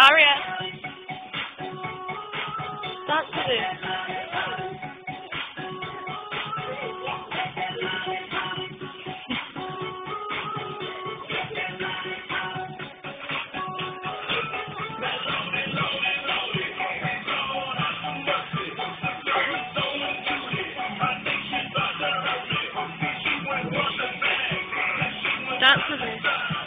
Aria. Dance to do. Dance with.